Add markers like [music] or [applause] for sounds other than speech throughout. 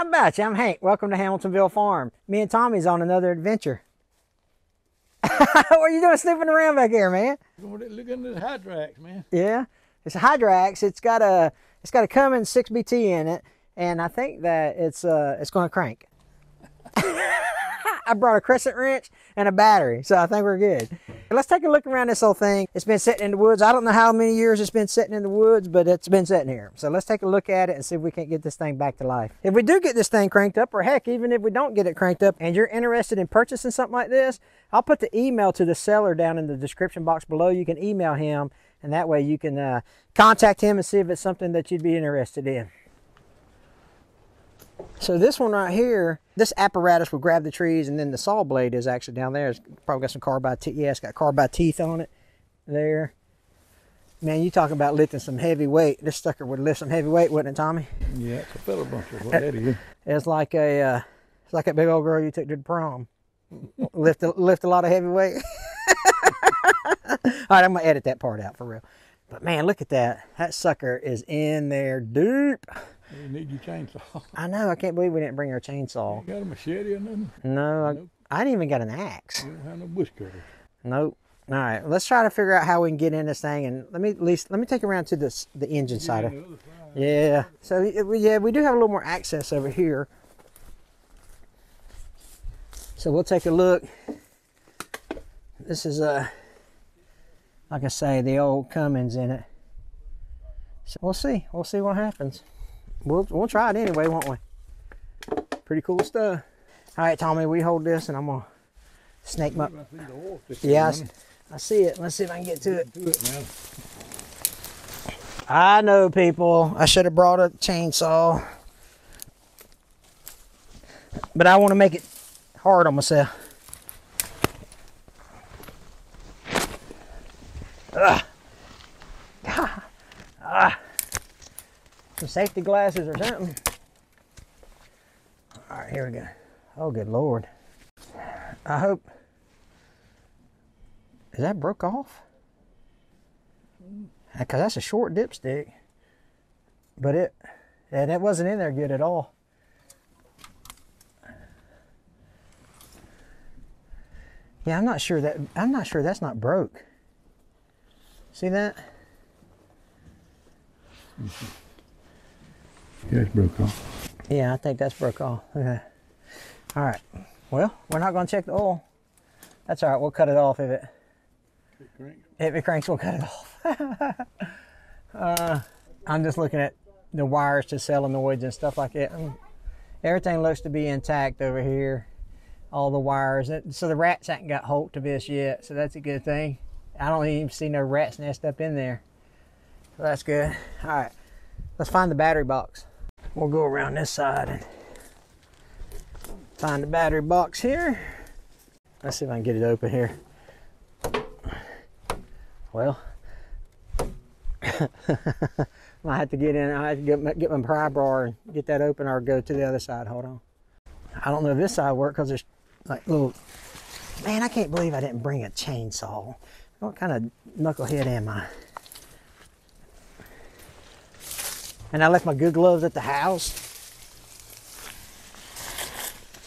How about you? I'm Hank. Welcome to Hamiltonville Farm. Me and Tommy's on another adventure. [laughs] what are you doing snooping around back here, man? Look into the Hydrax, man. Yeah, it's a Hydrax. It's got a it's got a Cummins 6BT in it, and I think that it's uh it's going to crank. [laughs] [laughs] I brought a crescent wrench and a battery, so I think we're good. Let's take a look around this whole thing. It's been sitting in the woods. I don't know how many years it's been sitting in the woods, but it's been sitting here. So let's take a look at it and see if we can't get this thing back to life. If we do get this thing cranked up, or heck, even if we don't get it cranked up and you're interested in purchasing something like this, I'll put the email to the seller down in the description box below. You can email him and that way you can uh, contact him and see if it's something that you'd be interested in. So this one right here, this apparatus will grab the trees and then the saw blade is actually down there. It's probably got some carbide teeth. Yeah, it's got carbide teeth on it there. Man, you talking about lifting some heavy weight. This sucker would lift some heavy weight, wouldn't it, Tommy? Yeah, it's a feller buncher. What that is. It's like a, uh, it's like that big old girl you took to the prom. lift, a, lift a lot of heavy weight. [laughs] All right, I'm gonna edit that part out for real. But man, look at that. That sucker is in there deep. You need your chainsaw. I know. I can't believe we didn't bring our chainsaw. You got a machete or nothing? No, Nope. I, I didn't even got an axe. You don't have no bush cutter. Nope. All right, let's try to figure out how we can get in this thing, and let me at least let me take around to this the engine side. of side. Yeah. So yeah, we do have a little more access over here. So we'll take a look. This is uh like I say, the old Cummins in it. So we'll see. We'll see what happens. We'll we'll try it anyway, won't we? Pretty cool stuff. All right, Tommy, we hold this, and I'm gonna snake my. I see the oil sticking Yeah, I, I see it. Let's see if I can get to it. Do it now. I know, people. I should have brought a chainsaw. But I want to make it hard on myself. Ugh. Ah. Ah. Some safety glasses or something. All right, here we go. Oh, good lord. I hope. Is that broke off? Uh, because that's a short dipstick. But it, and it wasn't in there good at all. Yeah, I'm not sure that I'm not sure that's not broke. See that? Yeah, it's broke off. Yeah, I think that's broke off. Okay. All right. Well, we're not going to check the oil. That's all right. We'll cut it off if it It cranks. if it cranks. We'll cut it off. [laughs] uh, I'm just looking at the wires to solenoids and stuff like that. Everything looks to be intact over here. All the wires. So the rats haven't got hold to this yet. So that's a good thing. I don't even see no rat's nest up in there. So that's good. All right. Let's find the battery box. We'll go around this side and find the battery box here. Let's see if I can get it open here. Well, [laughs] I have to get in. I have to get my, get my pry bar and get that open, or go to the other side. Hold on. I don't know if this side work because there's like little. Man, I can't believe I didn't bring a chainsaw. What kind of knucklehead am I? And I left my good gloves at the house.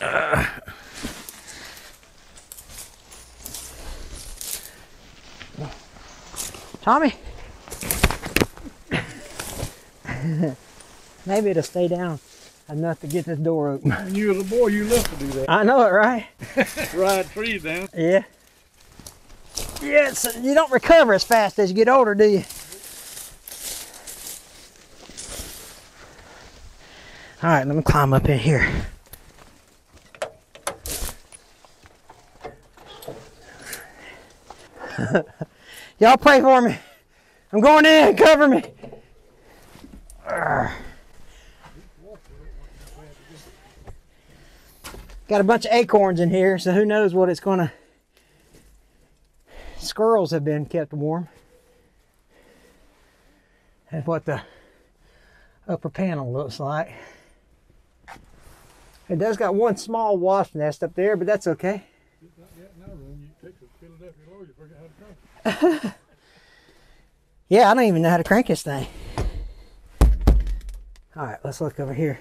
[clears throat] Tommy. [laughs] Maybe it'll stay down enough to get this door open. When [laughs] you was a boy, you loved to do that. I know it, right? [laughs] Ride trees down. Yeah. Yeah, you don't recover as fast as you get older, do you? All right, let me climb up in here. [laughs] Y'all pray for me. I'm going in. Cover me. Got a bunch of acorns in here, so who knows what it's gonna. Squirrels have been kept warm. That's what the upper panel looks like. It does got one small wasp nest up there, but that's okay. [laughs] Yeah, I don't even know how to crank this thing. All right, let's look over here.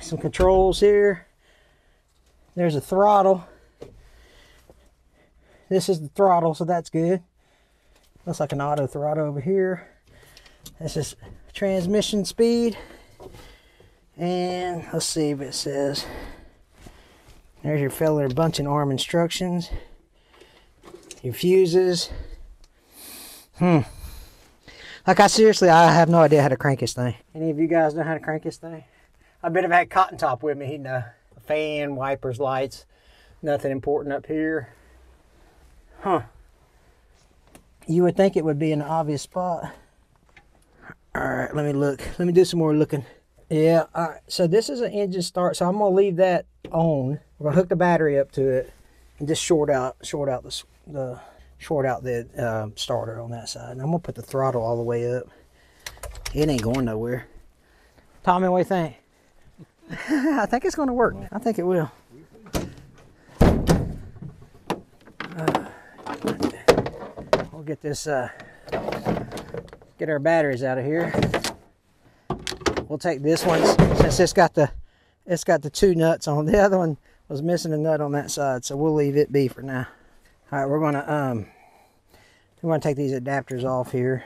Some controls here. There's a throttle. This is the throttle, so that's good. Looks like an auto throttle over here. This is transmission speed. And let's see if it says. There's your feller bunching arm instructions. Your fuses. Hmm. Like I seriously, I have no idea how to crank this thing. Any of you guys know how to crank this thing? I bet if I had Cotton Top with me, he'd know. Fan, wipers, lights. Nothing important up here. Huh. You would think it would be an obvious spot. All right, let me look. Let me do some more looking. Yeah. So this is an engine start. So I'm gonna leave that on. We're gonna hook the battery up to it and just short out, short out the, the short out the um, starter on that side. And I'm gonna put the throttle all the way up. It ain't going nowhere. Tommy, what do you think? [laughs] I think it's gonna work. I think it will. Uh, we'll get this. Uh, get our batteries out of here. We'll take this one since it's got the it's got the two nuts on. [laughs] The other one was missing a nut on that side, so we'll leave it be for now. All right, we're gonna um we're gonna take these adapters off here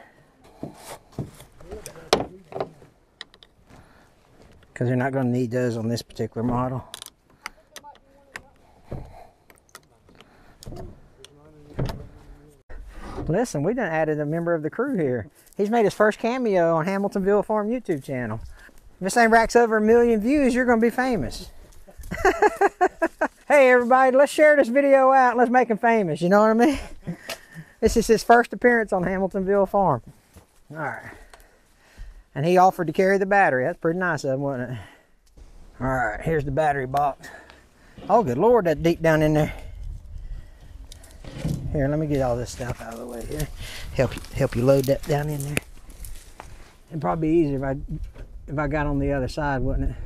because they're not gonna need those on this particular model. Listen, we done added a member of the crew here. He's made his first cameo on Hamiltonville Farm YouTube channel. If this thing racks over a million views, you're gonna be famous. [laughs] hey everybody, let's share this video out. Let's make him famous. You know what I mean? [laughs] This is his first appearance on Hamiltonville Farm. All right. And he offered to carry the battery. That's pretty nice of him, wasn't it? All right, here's the battery box. Oh, good lord, that deep down in there. Here, let me get all this stuff out of the way here. Help you, help you load that down in there. It'd probably be easier if I if I got on the other side, wouldn't it?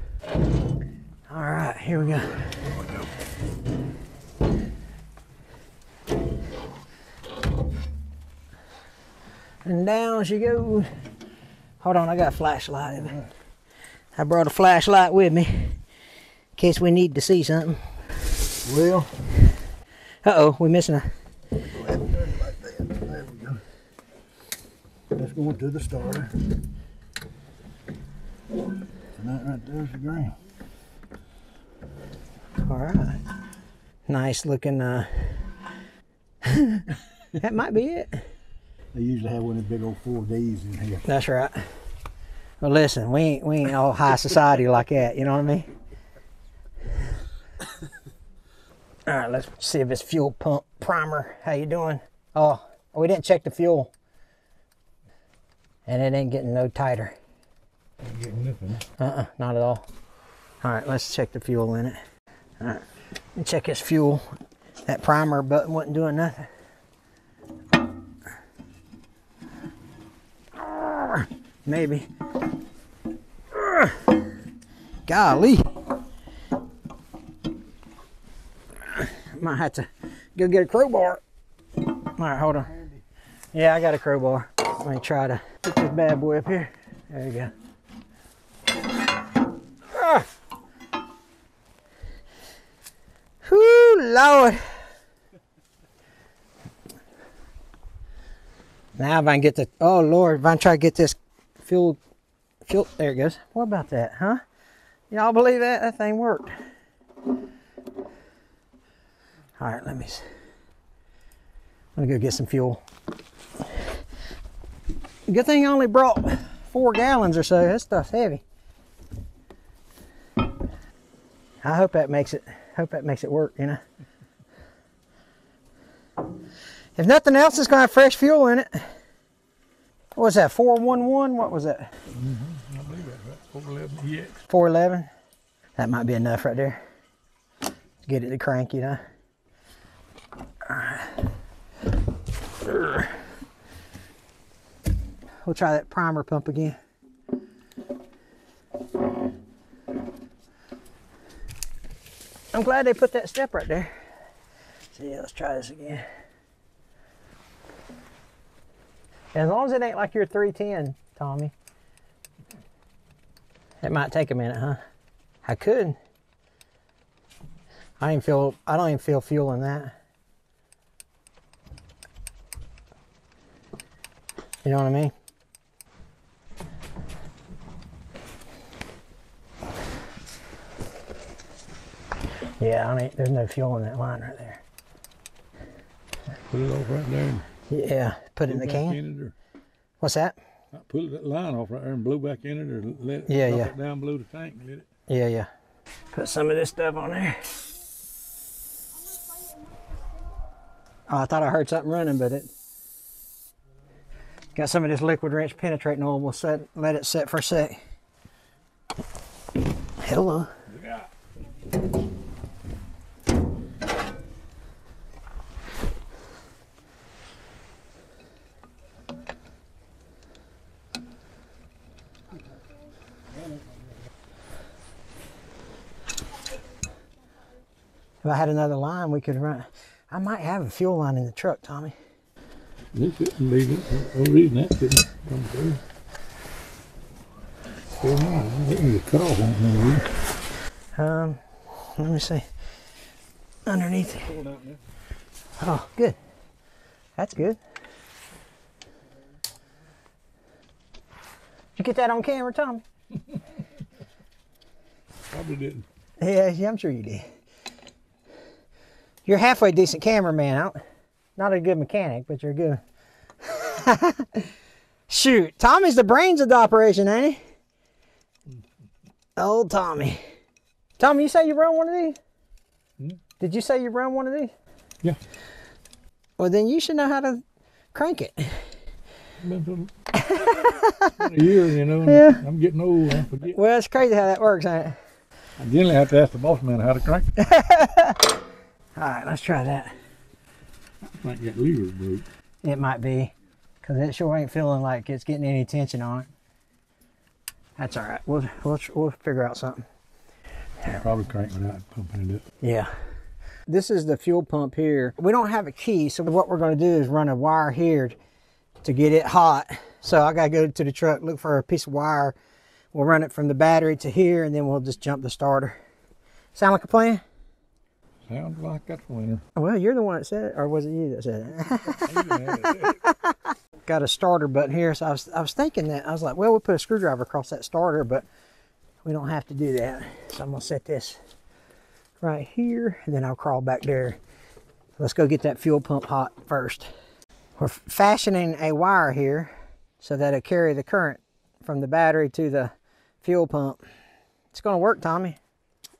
All right, here we go. And down she goes. Hold on, I got a flashlight. I brought a flashlight with me in case we need to see something. Well, Uh oh, we're missing a. go ahead and like. There we go. Let's go into the starter. And that right there's the ground. All right. Nice looking. Uh, [laughs] that might be it. They usually have one of the big old 4Ds in here. That's right. Well, listen, we ain't we ain't all high society like that. You know what I mean? All right, let's see if it's fuel pump primer. How you doing? Oh, we didn't check the fuel, and it ain't getting no tighter. Ain't getting nothing. Uh-uh, not at all. All right, let's check the fuel in it. All right, check this fuel. That primer button wasn't doing nothing. Maybe. Golly. Might have to go get a crowbar. All right, hold on. Yeah, I got a crowbar. Let me try to put this bad boy up here. There you go. Ah. Whoo, Lord. Now if I can get the, oh Lord, if I can try to get this fuel, fuel, there it goes. What about that, huh? Y'all believe that? That thing worked. All right, let me, let me go get some fuel. Good thing I only brought four gallons or so. That stuff's heavy. I hope that makes it. Hope that makes it work. You know. If nothing else, it's gonna have fresh fuel in it. What was that? Four one one. What was that? Mm-hmm. I believe that's right. 411 EX. Four eleven. That might be enough right there. Get it to crank. You know. We'll try that primer pump again. I'm glad they put that step right there. Yeah, let's try this again. As long as it ain't like your 310, Tommy. It might take a minute, huh? I could. I don't feel I don't even feel fuel in that. You know what I mean? Yeah, I mean, there's no fuel in that line right there. Put it off right there Yeah, put it in the can. in or What's that? I pull that line off right there and blow back in it or let it Yeah, yeah. it down below the tank and let it Yeah, yeah. Put some of this stuff on there. Oh, I thought I heard something running, but it got some of this liquid wrench penetrating oil. We'll set, let it set for a sec. Hello. out. If I had another line, we could run. I might have a fuel line in the truck, Tommy. This couldn't be no reason that couldn't come through. Still not. I think the cutoff on there. Um, let me see. Underneath. it. Pull it out there. Oh, good. That's good. Did you get that on camera, Tommy? [laughs] Probably didn't. Yeah, yeah, I'm sure you did. You're a halfway decent cameraman. Don't, not a good mechanic, but you're good. [laughs] Shoot, Tommy's the brains of the operation, ain't he? Old Tommy. Tommy, you say you run one of these? Hmm? Did you say you run one of these? Yeah. Well, then you should know how to crank it. Been a year, you know. Yeah. I'm getting old. I forget. Well, it's crazy how that works, ain't it? I generally have to ask the boss man how to crank it. [laughs] All right, let's try that. Think that lever's broke. It might be, because it sure ain't feeling like it's getting any tension on it. That's all right. We'll, we'll, we'll figure out something. I'll probably crank without pumping it up. Yeah. This is the fuel pump here. We don't have a key, so what we're going to do is run a wire here to get it hot. So I got to go to the truck, look for a piece of wire. We'll run it from the battery to here, and then we'll just jump the starter. Sound like a plan? Sounds like that's winter. Well, you're the one that said it, or was it you that said it? Ain't gonna have it. got a starter button here. So I was, I was thinking that. I was like, well, we'll put a screwdriver across that starter, but we don't have to do that. So I'm going to set this right here, and then I'll crawl back there. Let's go get that fuel pump hot first. We're fashioning a wire here so that it'll carry the current from the battery to the fuel pump. It's going to work, Tommy.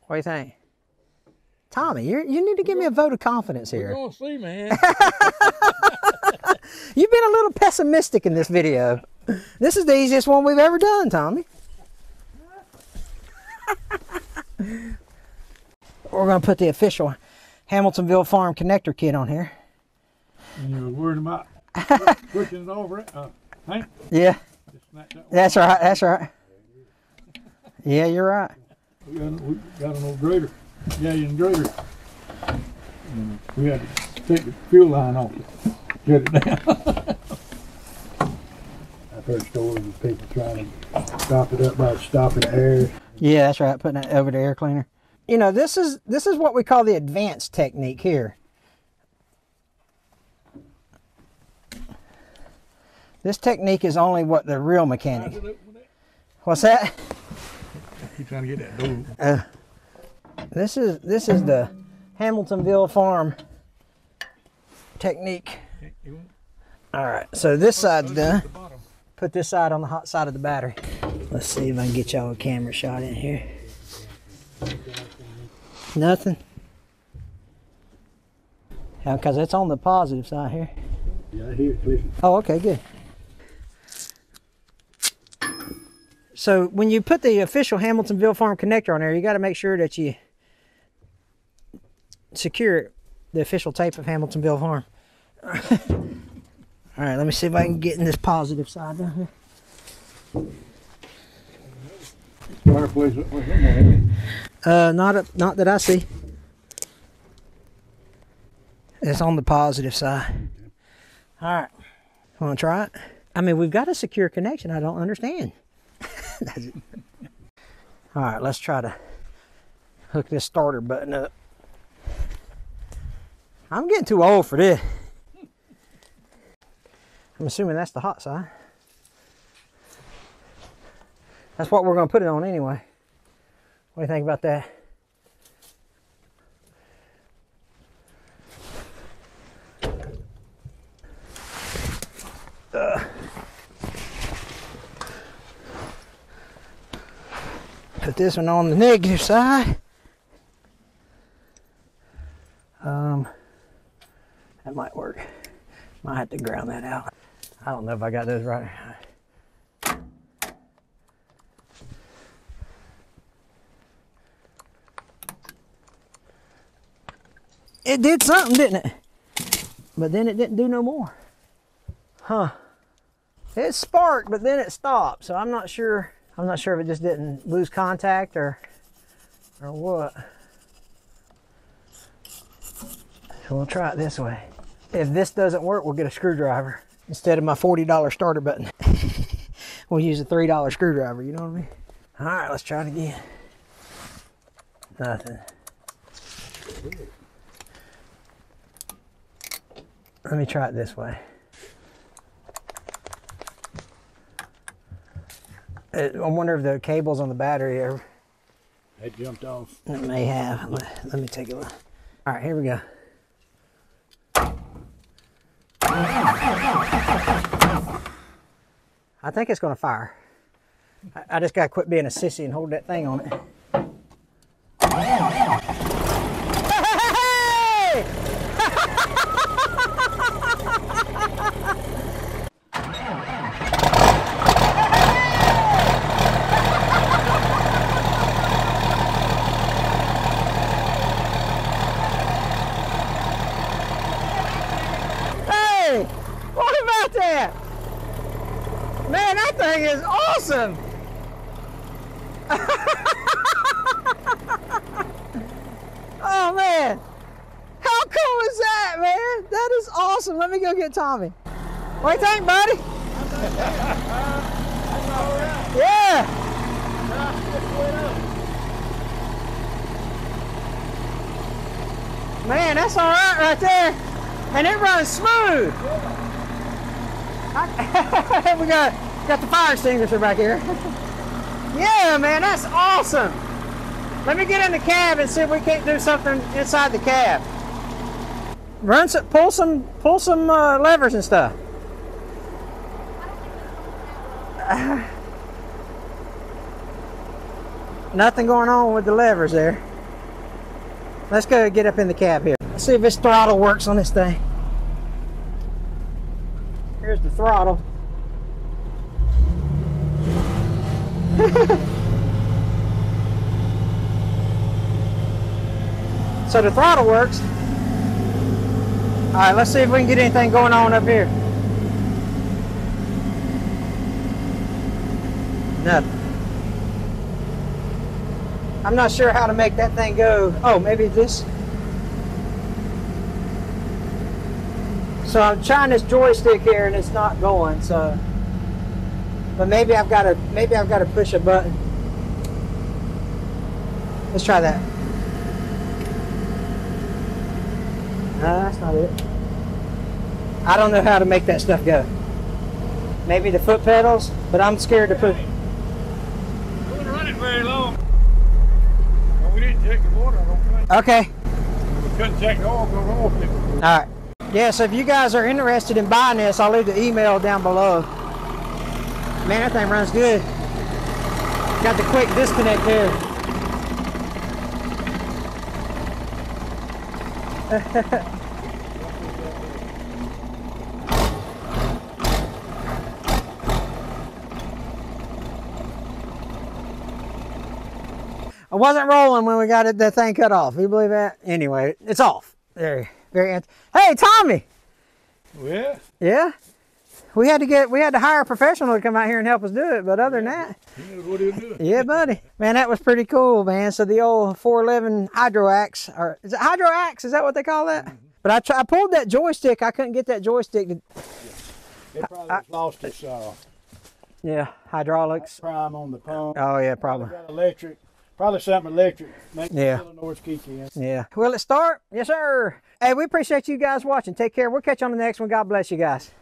What do you think? Tommy, you you need to give me a vote of confidence here. We're here. gonna see, man. [laughs] You've been a little pessimistic in this video. This is the easiest one we've ever done, Tommy. [laughs] We're going to put the official Hamiltonville Farm connector kit on here. and you were worried about [laughs] pushing it over it. Uh, Hank, Yeah, that that's right. That's right. Yeah, you're right. We got, we got an old grader, Galion grader. And we had to take the fuel line off it, get it down. [laughs] I've heard stories of people trying to stop it up by stopping air. Yeah, that's right. Putting it over the air cleaner. You know, this is this is what we call the advanced technique here. This technique is only what the real mechanic. How's it open with that? What's that? Keep trying to get that door. Uh, This is this is the Hamiltonville Farm technique. All right, so this side's done. Put this side on the hot side of the battery. Let's see if I can get y'all a camera shot in here. Nothing. Yeah, because it's on the positive side here. Yeah, I hear it. Oh, okay, good. So when you put the official Hamiltonville Farm connector on there, you got to make sure that you secure the official tape of Hamiltonville Farm. [laughs] All right, let me see if I can get in this positive side down here. Fireplace up there somewhere, ain't? Uh, not a, not that I see. It's on the positive side. All right, want to try it? I mean, we've got a secure connection. I don't understand. [laughs] All right, let's try to hook this starter button up. I'm getting too old for this. I'm assuming that's the hot side. That's what we're going to put it on anyway. What do you think about that? Ugh. Put this one on the negative side. Um, that might work. Might have to ground that out. I don't know if I got those right. It did something, didn't it? But then it didn't do no more. Huh. It sparked, but then it stopped. So I'm not sure. I'm not sure if it just didn't lose contact or or what. So we'll try it this way. If this doesn't work, we'll get a screwdriver instead of my $40 starter button. [laughs] we'll use a $3 screwdriver, you know what I mean? All right, let's try it again. Nothing. Let me try it this way. It, I wonder if the cables on the battery are. They jumped off. It may have. Let, let me take a look. All right, here we go. I think it's going to fire. I, I just got to quit being a sissy and hold that thing on it. Hey! Hey! What about that? Man, that thing is awesome! [laughs] oh man! How cool is that, man? That is awesome. Let me go get Tommy. What do you think, buddy? [laughs] Yeah! Man, that's all right right there. And it runs smooth. I- [laughs] we got got the fire extinguisher back here. [laughs] yeah, man, that's awesome. Let me get in the cab and see if we can't do something inside the cab. Run some, pull some, pull some uh, levers and stuff. [sighs] Nothing going on with the levers there. Let's go get up in the cab here. Let's see if this throttle works on this thing. Here's the throttle. [laughs] so the throttle works. All right, let's see if we can get anything going on up here. Nothing. I'm not sure how to make that thing go. Oh, maybe this. So I'm trying this joystick here and it's not going. So, but maybe I've got to maybe I've got to push a button. Let's try that. No, that's not it. I don't know how to make that stuff go. Maybe the foot pedals, but I'm scared to put. We wouldn't run it very long. Well, we didn't check the water, I don't think. Okay. We couldn't check the oil. All right. Yeah, so if you guys are interested in buying this, I'll leave the email down below. Man, that thing runs good. Got the quick disconnect here. [laughs] I wasn't rolling when we got it, the thing cut off. You believe that? Anyway, it's off. There, very. Hey, Tommy. Yeah, Yeah, we had to get we had to hire a professional to come out here and help us do it. But other than that, what he'll do. yeah, buddy, man, that was pretty cool, man. So the old 411 hydro axe, or is it hydro axe? Is that what they call that? But I, I pulled that joystick. I couldn't get that joystick. To, It probably just lost its uh, yeah, hydraulics. prime on the pump. Oh yeah, probably. Got electric. Probably something electric. Maybe Yeah. Illinois key can. Yeah. Will it start? Yes, sir. Hey, we appreciate you guys watching. Take care. We'll catch you on the next one. God bless you guys.